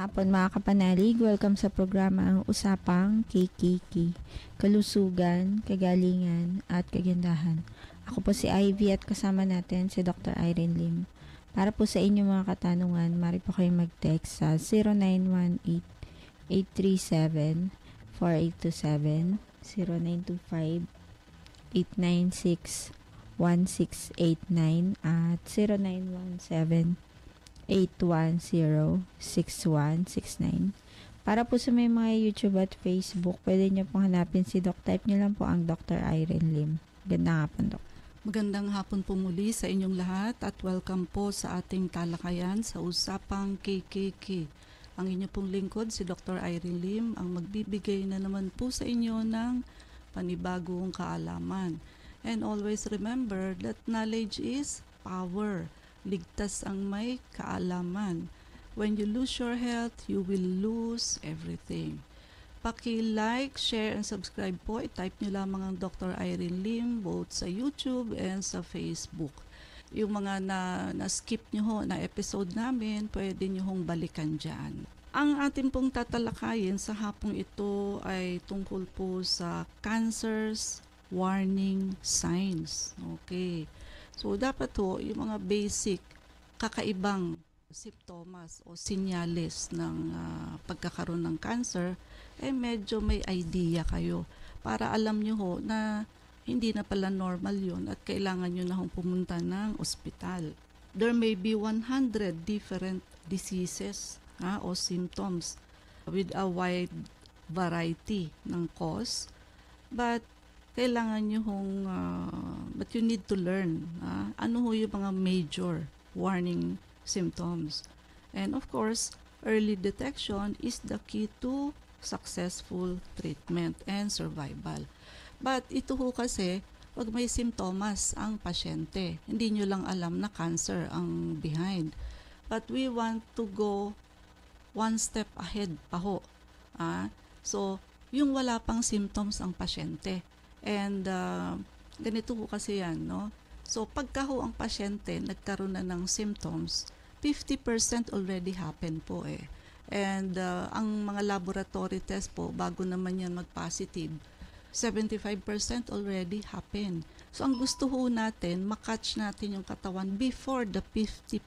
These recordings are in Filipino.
hapon mga kapanalig. Welcome sa programa ang Usapang KKK. Kalusugan, kagalingan, at kagandahan. Ako po si Ivy at kasama natin si Dr. Irene Lim. Para po sa inyong mga katanungan, mari po kayong mag-text sa 0918-837-4827, 0925-896-1689, at 0917 810-6169. Para po sa may mga YouTube at Facebook, pwede nyo pong hanapin si Doc. Type nyo lang po ang Dr. Irene Lim. Ganda nga po, Doc. Magandang hapon po muli sa inyong lahat at welcome po sa ating talakayan sa Usapang KKK. Ang inyo pong lingkod, si Dr. Irene Lim, ang magbibigay na naman po sa inyo ng panibagong kaalaman. And always remember that knowledge is power. Ligtas ang may kaalaman. When you lose your health, you will lose everything. Paki-like, share, and subscribe po. I-type nyo lamang ang Dr. Irene Lim both sa YouTube and sa Facebook. Yung mga na, na-skip nyo ho na episode namin, pwede nyo hong balikan dyan. Ang ating pong tatalakayin sa hapong ito ay tungkol po sa cancers warning signs. Okay. So, dapat ho, yung mga basic kakaibang simptomas o sinyales ng ah, pagkakaroon ng cancer, eh medyo may idea kayo para alam nyo ho na hindi na pala normal yun at kailangan nyo na hong pumunta ng ospital. There may be 100 different diseases ha, o symptoms with a wide variety ng cause but kailangan nyo hong ah, but you need to learn ah, ano ho yung mga major warning symptoms. And of course, early detection is the key to successful treatment and survival. But ito ho kasi, pag may simptomas ang pasyente, hindi nyo lang alam na cancer ang behind. But we want to go one step ahead pa ho. Ah, so, yung wala pang symptoms ang pasyente. And uh, ganito ho kasi yan, no? So, pagka ho ang pasyente nagkaroon na ng symptoms, 50% already happen po eh. And uh, ang mga laboratory test po, bago naman yan mag-positive, 75% already happen. So, ang gusto ho natin, makatch natin yung katawan before the 50%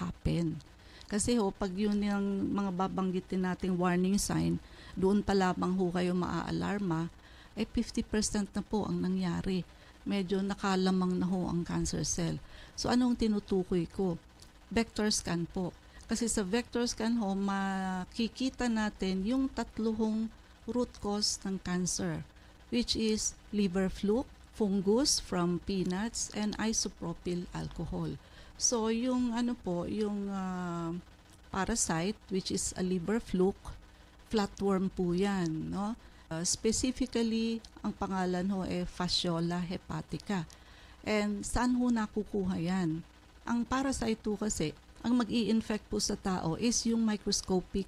happen. Kasi ho, pag yun yung mga babanggitin nating warning sign, doon pa lamang ho kayo maaalarma, ay 50% na po ang nangyari. Medyo nakalamang na ho ang cancer cell. So anong tinutukoy ko? Vector scan po. Kasi sa vector scan ho, makikita natin yung tatluhong root cause ng cancer, which is liver fluke, fungus from peanuts, and isopropyl alcohol. So yung ano po, yung ah, parasite, which is a liver fluke, flatworm po yan, no? Uh, specifically, ang pangalan ho ay Fasciola hepatica. And saan ho nakukuha yan? Ang parasite po kasi, ang mag infect po sa tao is yung microscopic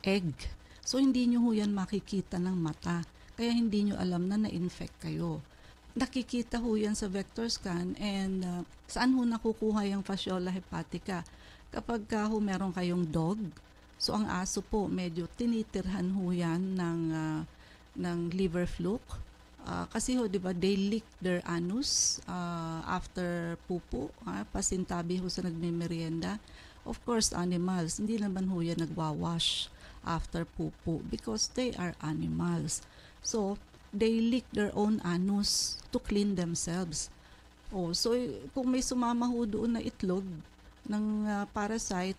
egg. So, hindi nyo ho yan makikita ng mata. Kaya hindi nyo alam na na-infect kayo. Nakikita ho yan sa vector scan and uh, saan ho nakukuha yung fasciola hepatica? Kapag ka ho meron kayong dog, so ang aso po medyo tinitirhan ho yan ng uh, ng liver fluke. Ah, kasi ho, di ba, they lick their anus ah, after pupo, ah, pasintabi ho sa nagmimerienda. Of course, animals, hindi naman ho yan nagwawash after pupo because they are animals. So, they lick their own anus to clean themselves. Oh, so kung may sumama ho doon na itlog ng ah, parasite,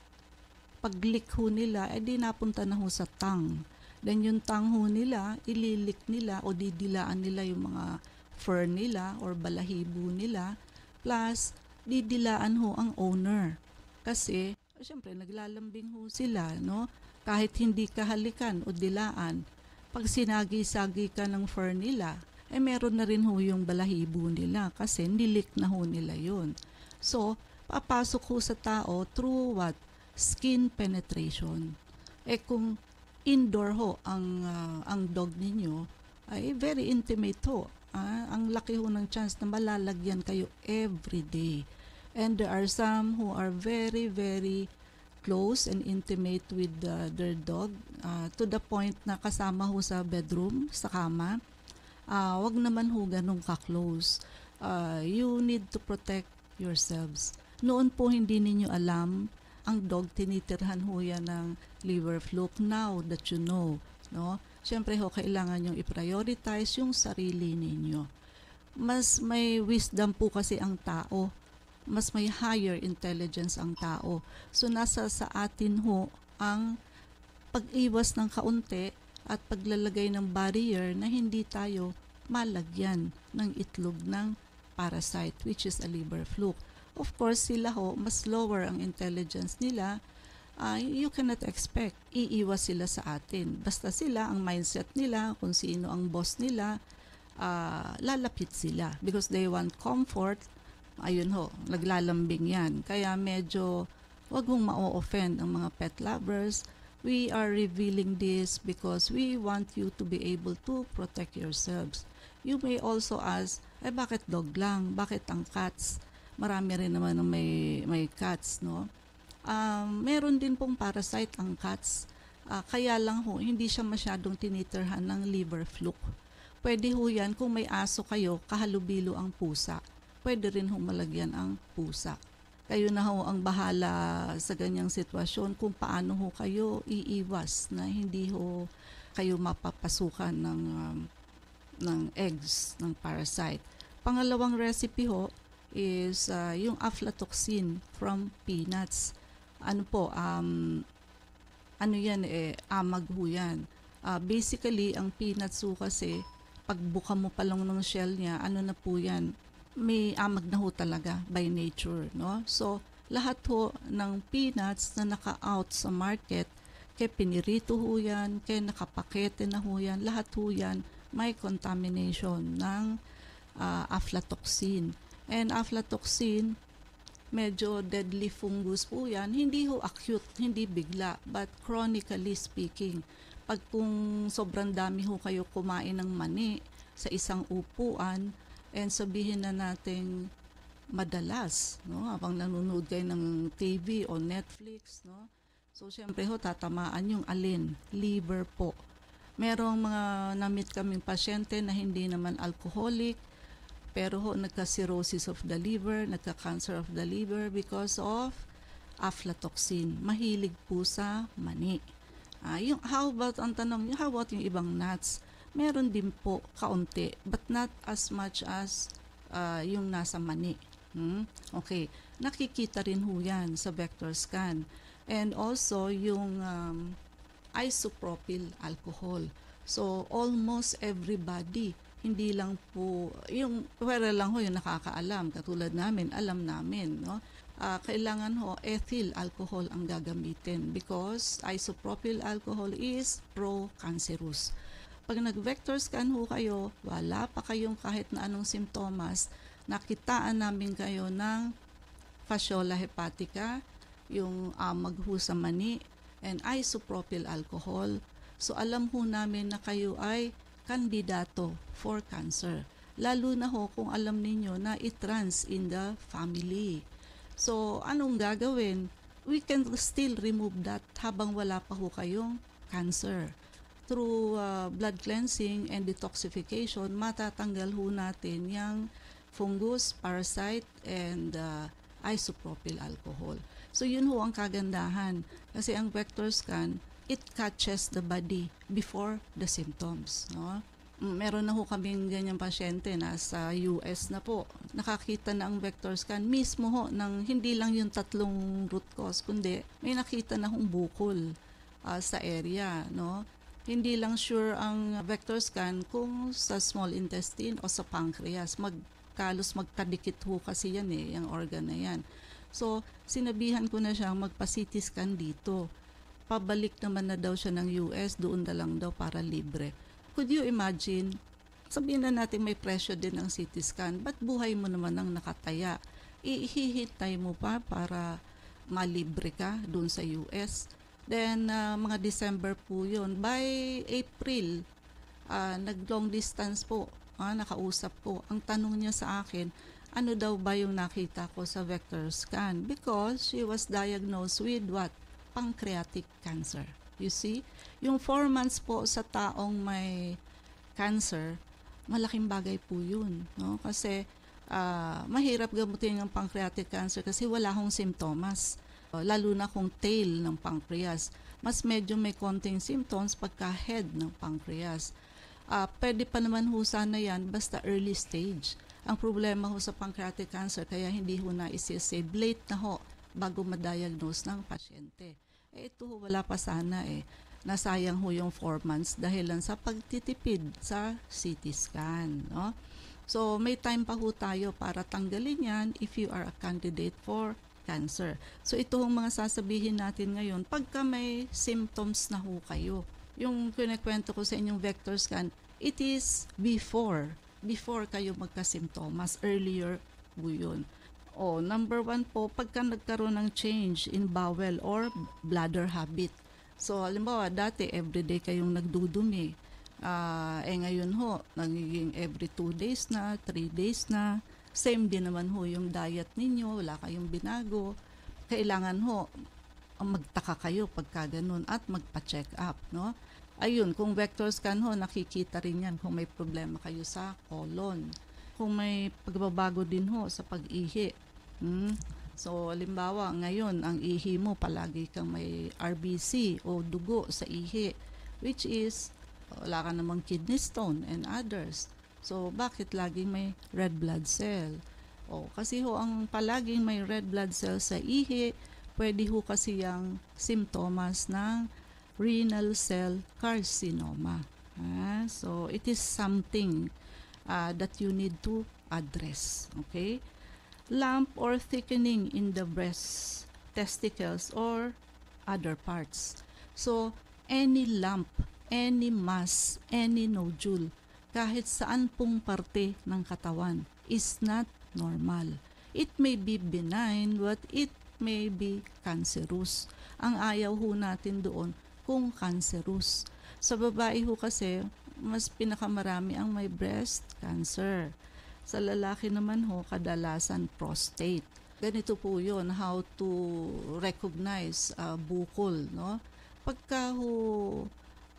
pag-lick ho nila, edi napunta na ho sa tongue. Then yung tangho nila, ililik nila o didilaan nila yung mga fur nila or balahibo nila. Plus, didilaan ho ang owner. Kasi, syempre, naglalambing ho sila, no? Kahit hindi kahalikan o dilaan, pag sinagi-sagi ka ng fur nila, eh meron na rin ho yung balahibo nila kasi nilik na ho nila yun. So, papasok ho sa tao through what? Skin penetration. Eh kung indoor ho ang ah, ang dog ninyo ay very intimate ho. Ah, ang laki ho ng chance na malalagyan kayo every day. And there are some who are very very close and intimate with uh, their dog uh, to the point na kasama ho sa bedroom, sa kama, uh, wag naman ho ganun ka-close. Uh, you need to protect yourselves. Noon po hindi ninyo alam, ang dog tinitirhan ho yan ng liver fluke. Now that you know, no? Siyempre ho, kailangan yung i-prioritize yung sarili ninyo. Mas may wisdom po kasi ang tao. Mas may higher intelligence ang tao. So nasa sa atin ho ang pag-iwas ng kaunti at paglalagay ng barrier na hindi tayo malagyan ng itlog ng parasite which is a liver fluke. Of course, sila ho, mas lower ang intelligence nila. Uh, you cannot expect, iiwas sila sa atin. Basta sila, ang mindset nila, kung sino ang boss nila, uh, lalapit sila because they want comfort. Ayun ho, naglalambing yan. Kaya medyo wag mong ma-offend ang mga pet lovers. We are revealing this because we want you to be able to protect yourselves. You may also ask, eh bakit dog lang? Bakit ang cats? Marami rin naman ng may, may cats, no? Um, meron din pong parasite ang cats. Uh, kaya lang ho, hindi siya masyadong tinitirhan ng liver fluke. Pwede ho yan kung may aso kayo, kahalubilo ang pusa. Pwede rin ho malagyan ang pusa. Kayo na ho ang bahala sa ganyang sitwasyon kung paano ho kayo iiwas na hindi ho kayo mapapasukan ng um, ng eggs ng parasite. Pangalawang recipe ho is uh, yung aflatoxin from peanuts. Ano po, um, ano yan eh, amag ho yan. Uh, basically, ang peanuts ho kasi, pagbuka mo pa lang ng shell niya, ano na po yan, may amag na ho talaga by nature, no? So, lahat ho ng peanuts na naka-out sa market, kaya pinirito ho yan, kaya nakapakete na ho yan, lahat ho yan may contamination ng uh, aflatoxin. And aflatoxin, medyo deadly fungus po yan. Hindi ho acute, hindi bigla, but chronically speaking. Pag kung sobrang dami ho kayo kumain ng mani sa isang upuan, and sabihin na nating madalas, no? Habang nanonood kayo ng TV o Netflix, no? So, syempre ho, tatamaan yung alin, liver po. Merong mga namit kaming pasyente na hindi naman alcoholic, pero ho, nagka-cirrhosis of the liver, nagka-cancer of the liver because of aflatoxin. Mahilig po sa mani. Uh, yung, how about, ang tanong how about yung ibang nuts? Meron din po kaunti, but not as much as uh, yung nasa mani. Hmm? Okay, nakikita rin ho yan sa vector scan. And also yung um, isopropyl alcohol. So almost everybody hindi lang po yung pwera lang ho yung nakakaalam katulad namin alam namin no uh, kailangan ho ethyl alcohol ang gagamitin because isopropyl alcohol is pro-cancerous. Pag nag-vector scan ho kayo, wala pa kayong kahit na anong simptomas, nakitaan namin kayo ng fasciola hepatica, yung amag ho sa mani, and isopropyl alcohol. So alam ho namin na kayo ay kandidato for cancer. Lalo na ho kung alam ninyo na it runs in the family. So anong gagawin? We can still remove that habang wala pa ho kayong cancer. Through uh, blood cleansing and detoxification, matatanggal ho natin yung fungus, parasite, and uh, isopropyl alcohol. So yun ho ang kagandahan. Kasi ang vector scan, it catches the body before the symptoms. No? Mm, Meron na ho kaming ganyang pasyente na sa US na po. Nakakita na ang vector scan mismo ho ng hindi lang yung tatlong root cause, kundi may nakita na hong bukol uh, sa area. No? Hindi lang sure ang vector scan kung sa small intestine o sa pancreas. Magkalos magkadikit ho kasi yan eh, yung organ na yan. So, sinabihan ko na siya magpa-CT scan dito. Pabalik naman na daw siya ng US, doon na lang daw para libre. Could you imagine? Sabihin na natin may presyo din ang CT scan. Ba't buhay mo naman ang nakataya? Ihihintay mo pa para malibre ka doon sa US. Then, uh, mga December po yun. By April, uh, nag-long distance po. Uh, nakausap po. Ang tanong niya sa akin, ano daw ba yung nakita ko sa vector scan? Because she was diagnosed with what? Pancreatic cancer. You see? Yung 4 months po sa taong may cancer, malaking bagay po yun. No? Kasi ah, mahirap gamutin ang pancreatic cancer kasi wala hong simptomas. Uh, lalo na kung tail ng pancreas. Mas medyo may konting symptoms pagka head ng pancreas. Ah, pwede pa naman ho sana yan basta early stage. Ang problema ho sa pancreatic cancer kaya hindi ho na isisave late na ho bago ma-diagnose ng pasyente. Eh, ito wala pa sana eh. Nasayang ho yung 4 months dahil lang sa pagtitipid sa CT scan. No? So, may time pa ho tayo para tanggalin yan if you are a candidate for cancer. So, ito hong mga sasabihin natin ngayon pagka may symptoms na ho kayo. Yung kinikwento ko sa inyong vector scan, it is before. Before kayo magka-symptoms. Earlier po yun. O, number one po, pagka nagkaroon ng change in bowel or bladder habit. So, halimbawa, dati everyday kayong nagdudumi. Ah, eh ngayon ho, nagiging every 2 days na, 3 days na. Same din naman ho yung diet ninyo, wala kayong binago. Kailangan ho, magtaka kayo pagka ganun at magpa-check up, no? Ayun, kung vector scan ho, nakikita rin yan kung may problema kayo sa colon. Kung may pagbabago din ho sa pag-ihi. Hmm? So, halimbawa, ngayon, ang ihi mo, palagi kang may RBC o dugo sa ihi, which is, wala ka namang kidney stone and others. So, bakit laging may red blood cell? O, kasi ho, ang palaging may red blood cell sa ihi, pwede ho kasi yung simptomas ng renal cell carcinoma. Ah, so, it is something uh, that you need to address. Okay? Lump or thickening in the breast, testicles, or other parts. So, any lump, any mass, any nodule, kahit saan pong parte ng katawan is not normal. It may be benign, but it may be cancerous. Ang ayaw ho natin doon kung cancerous. Sa babae ho kasi, mas pinakamarami ang may breast cancer. Sa lalaki naman ho, kadalasan prostate. Ganito po yon how to recognize uh, bukol. No? Pagka ho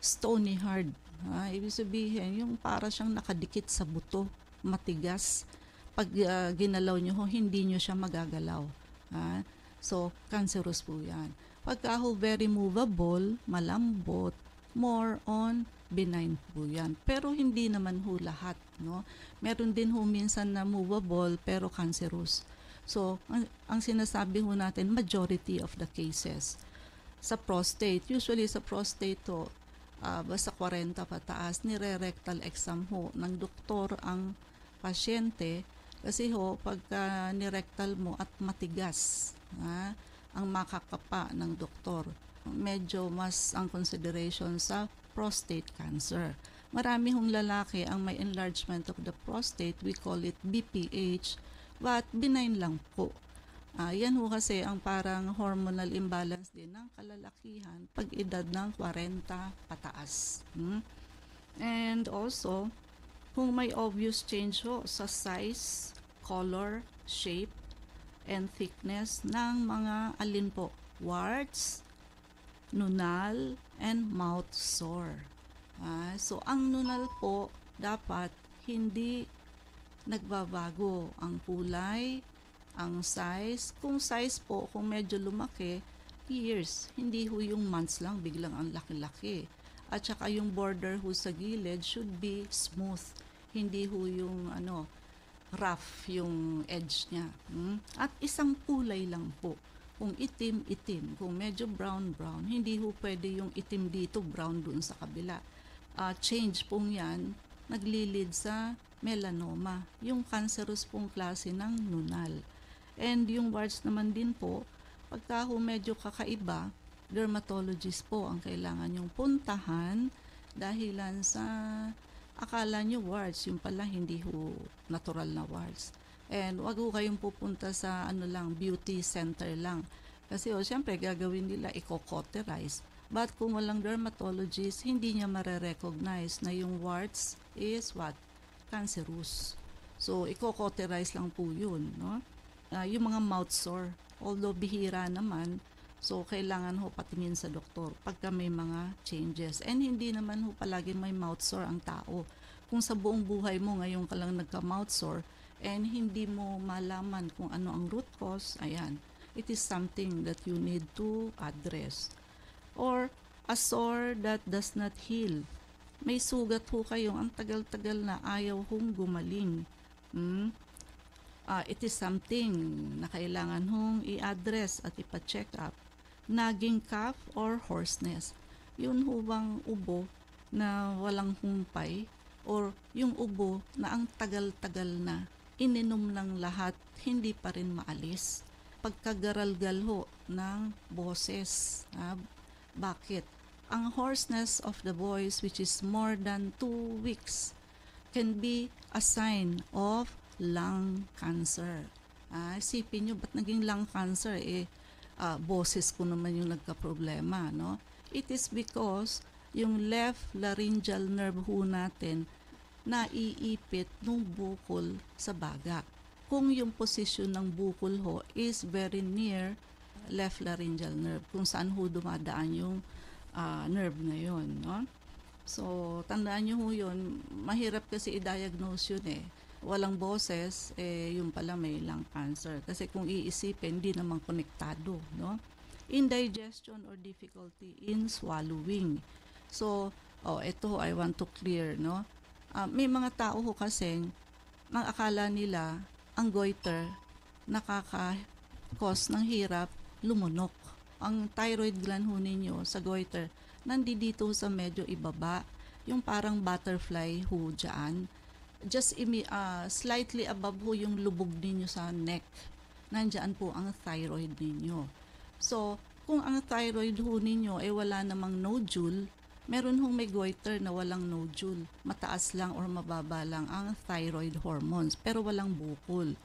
stony hard, ha, ibig sabihin, yung para siyang nakadikit sa buto, matigas. Pag uh, ginalaw nyo ho, hindi nyo siya magagalaw. Ha? So, cancerous po yan. Pagka ho very movable, malambot, more on benign po yan. Pero hindi naman ho lahat. No? Meron din ho minsan na movable pero cancerous. So, ang, ang sinasabi ho natin, majority of the cases. Sa prostate, usually sa prostate ho, ah, basta 40 pataas, nire-rectal exam ho ng doktor ang pasyente kasi ho, pagka nirectal mo at matigas, ha, ang makakapa ng doktor, medyo mas ang consideration sa prostate cancer. Marami hong lalaki ang may enlargement of the prostate, we call it BPH, but benign lang po. Ah, yan ho kasi ang parang hormonal imbalance din ng kalalakihan pag edad ng 40 pataas. Hmm? And also, kung may obvious change ho sa size, color, shape, and thickness ng mga alin po, warts, nunal, and mouth sore. Ah, so, ang nunal po, dapat hindi nagbabago ang kulay, ang size. Kung size po, kung medyo lumaki, years. Hindi ho yung months lang, biglang ang laki-laki. At saka yung border ho sa gilid should be smooth. Hindi ho yung ano, rough yung edge niya. Hmm? At isang kulay lang po. Kung itim, itim. Kung medyo brown, brown. Hindi ho pwede yung itim dito, brown dun sa kabila. Ah, change pong yan, naglilid sa melanoma. Yung cancerous pong klase ng nunal. And yung warts naman din po, pagka ho medyo kakaiba, dermatologist po ang kailangan yung puntahan dahilan sa akala nyo warts, yung pala hindi ho natural na warts. And wag ho kayong pupunta sa ano lang, beauty center lang. Kasi o, syempre gagawin nila i-cauterize. But kung walang dermatologist, hindi niya mare-recognize na yung warts is what? Cancerous. So, i-cauterize lang po yun, no? Ah, yung mga mouth sore, although bihira naman, So, kailangan ho patingin sa doktor pagka may mga changes. And hindi naman ho palagi may mouth sore ang tao. Kung sa buong buhay mo ngayon ka lang nagka-mouth sore and hindi mo malaman kung ano ang root cause, ayan, it is something that you need to address. Or a sore that does not heal. May sugat ho kayo, ang tagal-tagal na ayaw hong gumaling. Hmm? Ah, it is something na kailangan hong i-address at ipa-check up. Naging cough or hoarseness. Yun ho bang ubo na walang humpay or yung ubo na ang tagal-tagal na ininom ng lahat hindi pa rin maalis. Pagkagaral-gal ho ng boses. Ah, bakit? Ang hoarseness of the voice which is more than 2 weeks can be a sign of lung cancer. Ah, isipin nyo, ba't naging lung cancer? Eh, ah, boses ko naman yung nagka-problema, no? It is because yung left laryngeal nerve ho natin naiipit nung bukol sa baga. Kung yung position ng bukol ho is very near left laryngeal nerve, kung saan ho dumadaan yung ah, nerve na yun, no? So, tandaan nyo ho yun, mahirap kasi i-diagnose yun eh. Walang boses, eh, yung pala may lung cancer. Kasi kung iisipin, hindi naman konektado, no? Indigestion or difficulty in swallowing. So, oh, ito I want to clear, no? Ah, may mga tao ho kasing, ang akala nila, ang goiter, nakaka-cause ng hirap, lumunok. Ang thyroid gland ho ninyo sa goiter, nandito sa medyo ibaba, yung parang butterfly ho dyan. Just imi, ah, slightly above ho yung lubog ninyo sa neck. Nandyan po ang thyroid ninyo. So, kung ang thyroid ho ninyo ay wala namang nodule, meron hong may goiter na walang nodule. Mataas lang or mababa lang ang thyroid hormones, pero walang bukol.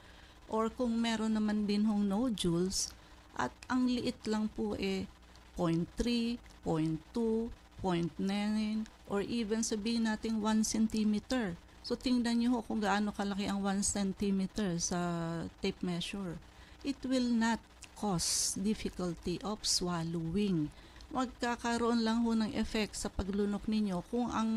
Or kung meron naman din hong nodules, at ang liit lang po eh 0.3, 0.2, 0.9, or even sabihin natin 1 centimeter. So tingnan ho kung gaano kalaki ang 1 centimeter sa tape measure. It will not cause difficulty of swallowing. Magkakaroon lang ho ng effect sa paglunok ninyo kung ang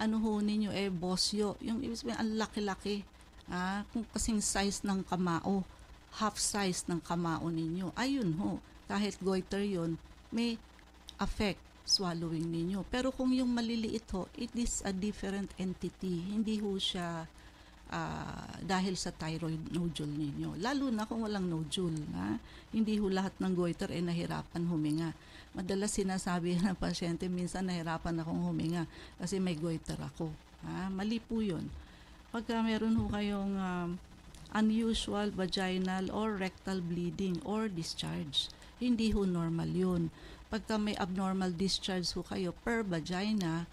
ano ho ninyo eh bosyo. Yung ibig sabihin, ang laki-laki. Ah, kung kasing size ng kamao, half size ng kamao ninyo. Ayun ho, kahit goiter yon may affect swallowing ninyo. Pero kung yung maliliit ho, it is a different entity. Hindi ho siya ah, dahil sa thyroid nodule ninyo. Lalo na kung walang nodule. Ha? Hindi ho lahat ng goiter ay nahirapan huminga. Madalas sinasabi ng pasyente, minsan nahirapan akong huminga kasi may goiter ako. Ha? Mali po yun. Pagka meron ho kayong um, unusual vaginal or rectal bleeding or discharge, hindi ho normal yun. Pagka may abnormal discharge ho kayo per vagina,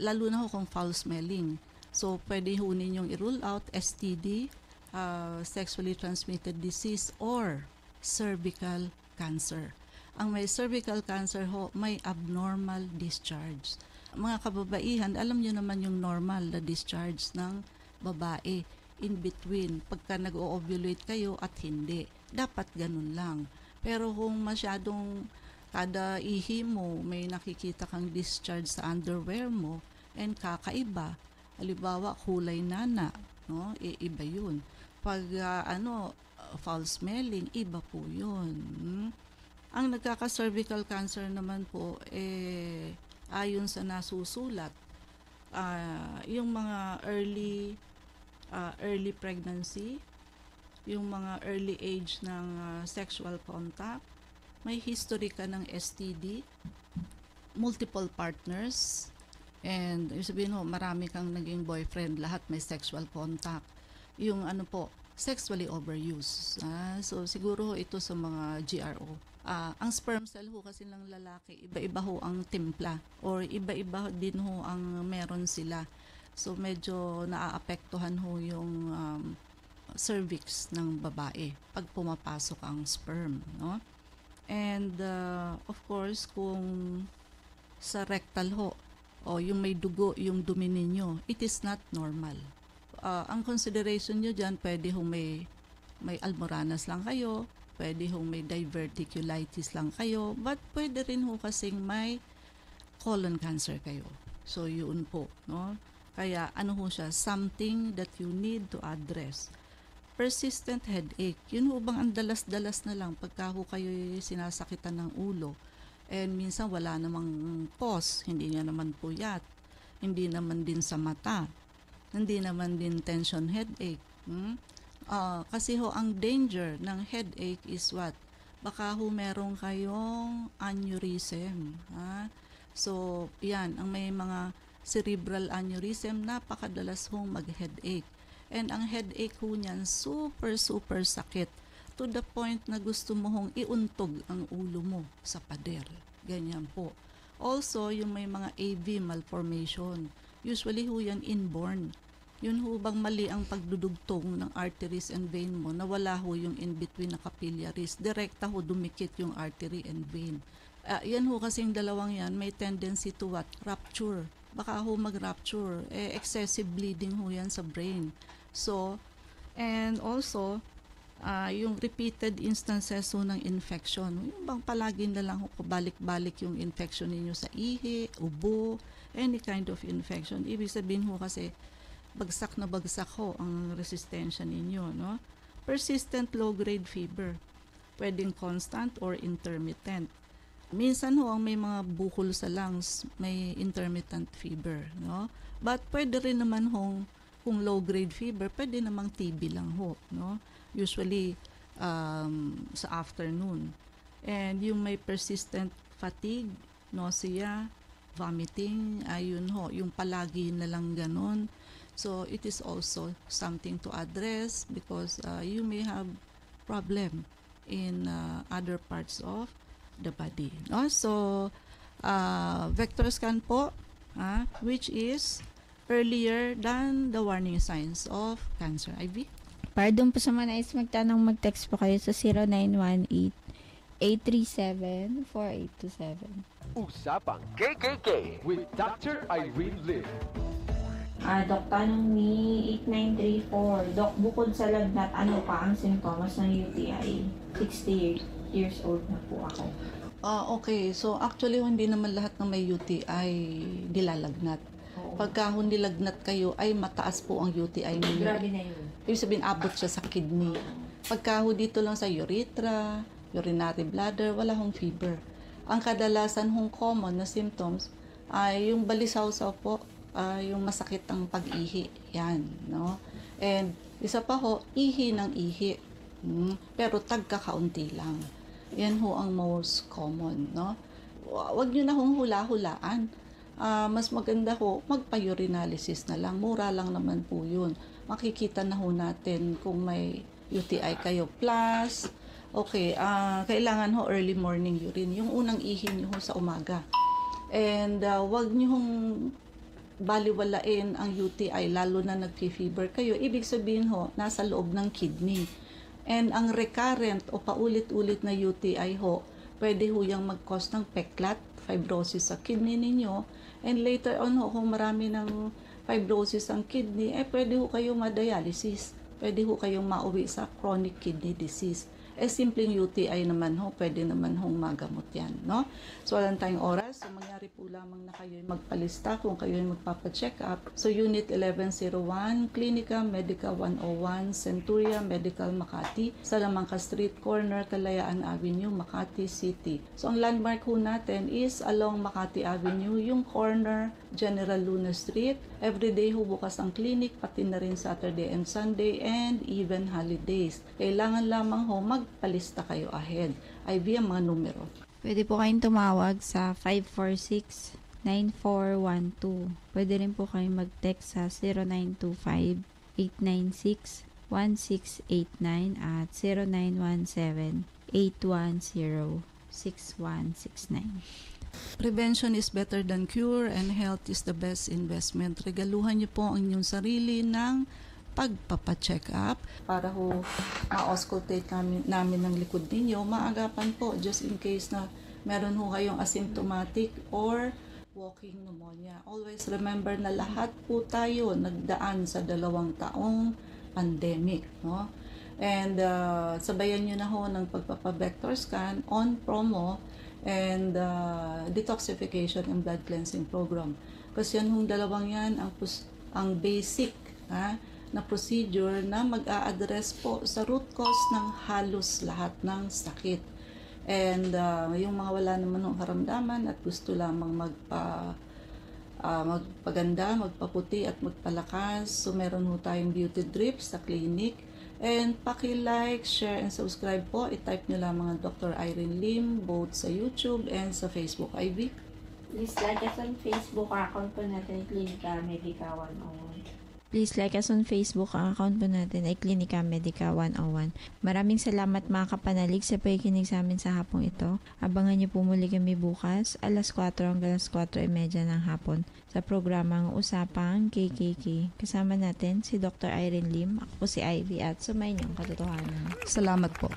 lalo na ho kung foul smelling. So, pwede ho ninyong i-rule out STD, uh, sexually transmitted disease, or cervical cancer. Ang may cervical cancer ho, may abnormal discharge. Mga kababaihan, alam nyo naman yung normal na discharge ng babae in between pagka nag-ovulate kayo at hindi. Dapat ganun lang. Pero kung masyadong kada ihi mo, may nakikita kang discharge sa underwear mo and kakaiba, halimbawa kulay nana, no? E, iba yun. Pag ah, ano, uh, foul smelling, iba po yun. Hmm? Ang nagkaka-cervical cancer naman po, eh, ayon sa nasusulat, ah, yung mga early ah, early pregnancy, yung mga early age ng ah, sexual contact, may history ka ng STD, multiple partners, and ibig sabihin mo, marami kang naging boyfriend, lahat may sexual contact. Yung ano po, sexually overuse. Ah, so siguro ho ito sa mga GRO. Ah, ang sperm cell ho kasi ng lalaki, iba-iba ho ang timpla or iba-iba din ho ang meron sila. So medyo naaapektuhan ho yung um, cervix ng babae pag pumapasok ang sperm, no? And uh, of course, kung sa rectal ho, o yung may dugo, yung dumi ninyo, it is not normal. Ah, ang consideration nyo dyan, pwede ho may, may almoranas lang kayo, pwede hong may diverticulitis lang kayo, but pwede rin ho kasing may colon cancer kayo. So, yun po, no? Kaya, ano ho siya, something that you need to address. Persistent headache, yun ho bang ang dalas-dalas na lang pagka ho kayo sinasakitan ng ulo. And minsan wala namang pause, hindi niya naman puyat, hindi naman din sa mata, hindi naman din tension headache. Hmm? Ah, kasi ho, ang danger ng headache is what? Baka ho meron kayong aneurysm. Ha? So, yan, ang may mga cerebral aneurysm, napakadalas hong mag-headache. And ang headache ho niyan, super, super sakit. To the point na gusto mo hong iuntog ang ulo mo sa pader. Ganyan po. Also, yung may mga AV malformation. Usually ho yan inborn. Yun ho bang mali ang pagdudugtong ng arteries and vein mo na wala ho yung in-between na capillaries. Direkta ho dumikit yung artery and vein. Ah, yan ho kasing dalawang yan may tendency to what? Rupture. Baka ho mag-rupture. Eh, excessive bleeding ho yan sa brain. So, and also, ah, yung repeated instances ho ng infection. Yung bang palagi na lang ho balik-balik yung infection ninyo sa ihi, ubo, any kind of infection. Ibig sabihin ho kasi, bagsak na bagsak ho ang resistensya ninyo, no? Persistent low-grade fever. Pwedeng constant or intermittent. Minsan ho, ang may mga bukol sa lungs, may intermittent fever, no? But pwede rin naman hong, kung low-grade fever, pwede namang TB lang ho, no? Usually, um, sa afternoon. And yung may persistent fatigue, nausea, vomiting, ayun ho, yung palagi na lang ganon. So, it is also something to address because uh, you may have problem in uh, other parts of the body. No? So, uh, vector scan po, ah, which is earlier than the warning signs of cancer. IV? Para doon po sa mga nais magtanong, mag-text po kayo sa 0918-837-4827. Usapang KKK with Dr. Irene Lim. Ah, Dok, tanong ni 8934. Dok, bukod sa lagnat, ano pa ang simptomas ng UTI? 60 years old na po ako. Ah, okay. So, actually, hindi naman lahat ng may UTI nilalagnat. Oo. Pagka hindi lagnat kayo, ay mataas po ang UTI ninyo. Grabe na yun. Ibig sabihin, abot siya sa kidney. Pagka dito lang sa urethra, urinary bladder, wala hong fever. Ang kadalasan hong common na symptoms ay yung balisaw-saw po, ay yung masakit ang pag-ihi. Yan, no? And isa pa ho, ihi ng ihi. Hmm, pero tagkakaunti lang. Yan ho ang most common, no? Wa- Wag nyo na hong hula-hulaan. Ah, mas maganda ho, magpa-urinalysis na lang. Mura lang naman po yun. Makikita na ho natin kung may UTI kayo. Plus, okay, ah, kailangan ho early morning urine. Yung unang ihi nyo ho sa umaga. And ah, wag nyo hong baliwalain ang UTI lalo na nagfi-fever kayo. Ibig sabihin ho, nasa loob ng kidney. And ang recurrent o paulit-ulit na UTI ho, pwede ho yung mag-cause ng peklat, fibrosis sa kidney ninyo. And later on ho, kung marami ng fibrosis ang kidney, eh pwede ho kayong ma-dialysis. Pwede ho kayong mauwi sa chronic kidney disease. Eh, simpleng UTI naman ho, pwede naman hong magamot yan, no? So, walang tayong oras. So, mangyari po lamang na kayo magpalista kung kayo magpapacheck up. So, Unit 1101, Clinica Medica 101, Centuria Medical Makati, Salamanca Street Corner, Kalayaan Avenue, Makati City. So, ang landmark ho natin is along Makati Avenue, yung corner General Luna Street. Everyday ho bukas ang clinic, pati na rin Saturday and Sunday, and even holidays. Kailangan lamang ho magpalista kayo ahead. IV ang mga numero. Pwede po kayong tumawag sa 546-9412. Pwede rin po kayong mag-text sa 0925-896-1689 at 0917-810-6169. Prevention is better than cure and health is the best investment. Regaluhan niyo po ang inyong sarili ng pagpapacheck up para ho ma-auscultate namin, namin ng likod ninyo. Maagapan po just in case na meron ho kayong asymptomatic or walking pneumonia. Always remember na lahat po tayo nagdaan sa dalawang taong pandemic, no? And uh, sabayan nyo na ho ng pagpapa-vector scan on promo and uh, detoxification and blood cleansing program. Kasi yan hong dalawang yan ang, ang basic ha, na procedure na mag-a-address po sa root cause ng halos lahat ng sakit. And uh, yung mga wala naman ng karamdaman at gusto lamang magpa ah, magpaganda, magpaputi at magpalakas. So meron ho tayong beauty drips sa clinic. And paki-like, share, and subscribe po. I-type nyo lang mga Dr. Irene Lim both sa YouTube and sa Facebook. Ivy? Please like us on Facebook. Account po natin, Clinica Medica 101. Please like us on Facebook. Ang account po natin ay Clinica Medica 101. Maraming salamat mga kapanalig sa pakikinig sa amin sa hapong ito. Abangan niyo po muli kami bukas, alas 4 hanggang alas 4.30 ng hapon sa programang Usapang KKK. Kasama natin si Dr. Irene Lim, ako po si Ivy at sumayin niyong katotohanan. Salamat po.